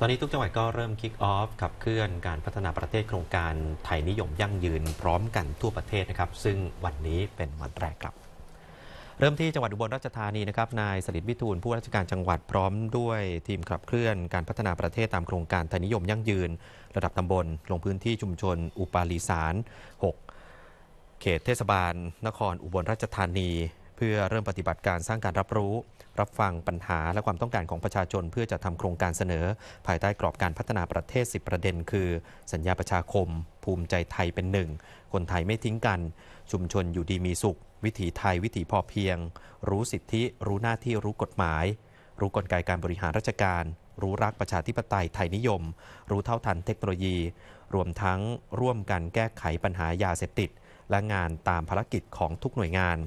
ตอนนี้ทุกจังหวัดก็เริ่มคิกออฟขับเคลื่อนการพัฒนาประเทศโครงการไทยนิยมยั่งยืนพร้อมกันทั่วประเทศนะครับ ซึ่งวันนี้เป็นวันแรกครับ เริ่มที่จังหวัดอุบลราชธานีนะครับนายสลิดวิทูลผู้ราชการจังหวัดพร้อมด้วยทีมขับเคลื่อนการพัฒนาประเทศตามโครงการไทยนิยมยั่งยืน ระดับตำบล ลงพื้นที่ชุมชน อุปาลีสาร 6 เขตเทศบาล นครอุบลราชธานี เพื่อเริ่มปฏิบัติการสร้างการรับรู้ รับฟังปัญหาและความต้องการของประชาชน เพื่อจะทำโครงการเสนอ ภายใต้กรอบการพัฒนาประเทศ 10 ประเด็น คือ สัญญาประชาคม ภูมิใจไทยเป็นหนึ่งคนไทยไม่ทิ้งกัน ชุมชนอยู่ดีมีสุข วิถีไทยวิถีพอเพียง รู้สิทธิ รู้หน้าที่รู้กฎหมาย รู้กลไกการบริหารราชการ รู้รักประชาธิปไตยไทยนิยม รู้เท่าทันเทคโนโลยี รวมทั้งร่วมกันแก้ไขปัญหายาเสพติด และงานตามภารกิจของทุกหน่วยงาน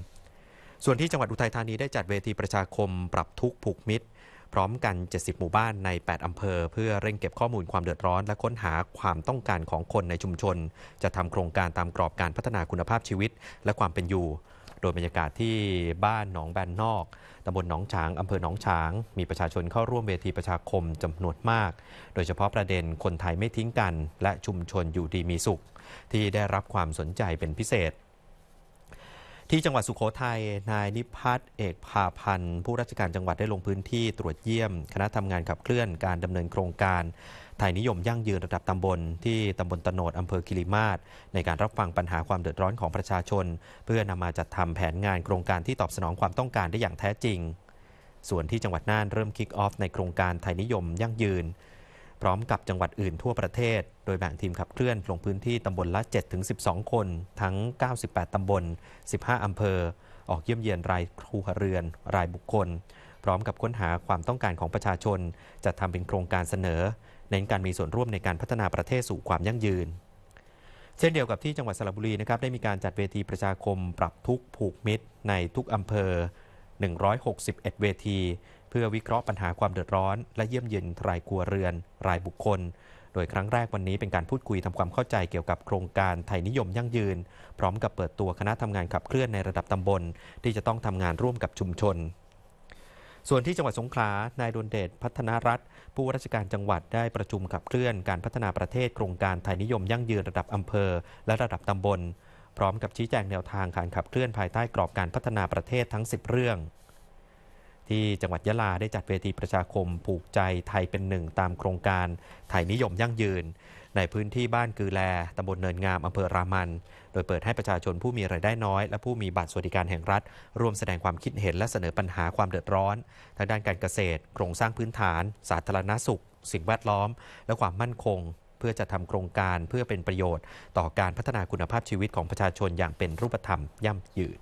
ส่วนที่จังหวัดอุทัยธานีได้จัดเวทีประชาคมปรับทุกผูกมิตร พร้อมกัน 70 หมู่บ้านใน 8 อำเภอ เพื่อเร่งเก็บข้อมูลความเดือดร้อน และค้นหาความต้องการของคนในชุมชน จะทำโครงการตามกรอบการพัฒนาคุณภาพชีวิต และความเป็นอยู่ โดยบรรยากาศที่บ้านหนองแบนนอกตำบลหนองฉางอำเภอหนองฉาง มีประชาชนเข้าร่วมเวทีประชาคมจำนวนมาก โดยเฉพาะประเด็นคนไทยไม่ทิ้งกัน และชุมชนอยู่ดีมีสุข ที่ได้รับความสนใจเป็นพิเศษ ที่จังหวัดสุโขทัย นายนิพัฒน์เอกพาพันธ์ ผู้ราชการจังหวัดได้ลงพื้นที่ตรวจเยี่ยม คณะทำงานขับเคลื่อนการดำเนินโครงการไทยนิยมยั่งยืนระดับตำบล ที่ตำบลตโนดอำเภอคิริมาศในการรับฟังปัญหาความเดือดร้อนของประชาชน เพื่อนำมาจัดทำแผนงานโครงการที่ตอบสนองความต้องการได้อย่างแท้จริง ส่วนที่จังหวัดน่านเริ่มคิกออฟในโครงการไทยนิยมยั่งยืน พร้อมกับจังหวัดอื่นทั่วประเทศ โดยแบ่งทีมขับเคลื่อนลงพื้นที่ตำบลละ 7-12 คน ทั้ง 98 ตำบล 15 อำเภอ ออกเยี่ยมเยียนรายครัวเรือน รายบุคคล พร้อมกับค้นหาความต้องการของประชาชนจะทำเป็นโครงการเสนอ เน้นการมีส่วนร่วมในการพัฒนาประเทศสู่ความยั่งยืน เช่นเดียวกับที่จังหวัดสระบุรีนะครับได้มีการจัดเวทีประชาคม ปรับทุกผูกมิตรในทุกอำเภอ 161 เวที เพื่อวิเคราะห์ปัญหาความเดือดร้อน และเยี่ยมเยียนรายครัวเรือน รายบุคคล โดยครั้งแรกวันนี้เป็นการพูดคุยทำความเข้าใจเกี่ยวกับโครงการไทยนิยมยั่งยืน พร้อมกับเปิดตัวคณะทำงานขับเคลื่อนในระดับตำบล ที่จะต้องทำงานร่วมกับชุมชนส่วนที่จังหวัดสงขลา นายดลเดชพัฒนารัฐ ผู้ว่าราชการจังหวัดได้ประชุมขับเคลื่อนการพัฒนาประเทศโครงการไทยนิยมยั่งยืนระดับอำเภอและระดับตำบล พร้อมกับชี้แจงแนวทางการขับเคลื่อนภายใต้กรอบการพัฒนาประเทศทั้ง 10 เรื่อง ที่จังหวัดยะลาได้จัดเวทีประชาคมผูกใจไทยเป็นหนึ่งตามโครงการไทยนิยมยั่งยืน ในพื้นที่บ้านกือแลตำบลเนินงามอำเภอรามัน โดยเปิดให้ประชาชนผู้มีรายได้น้อย และผู้มีบัตรสวัสดิการแห่งรัฐ ร่วมแสดงความคิดเห็นและเสนอปัญหาความเดือดร้อนทางด้านการเกษตร โครงสร้างพื้นฐาน สาธารณสุข สิ่งแวดล้อม และความมั่นคง เพื่อจะทำโครงการเพื่อเป็นประโยชน์ ต่อการพัฒนาคุณภาพชีวิตของประชาชนอย่างเป็นรูปธรรมยั่งยืน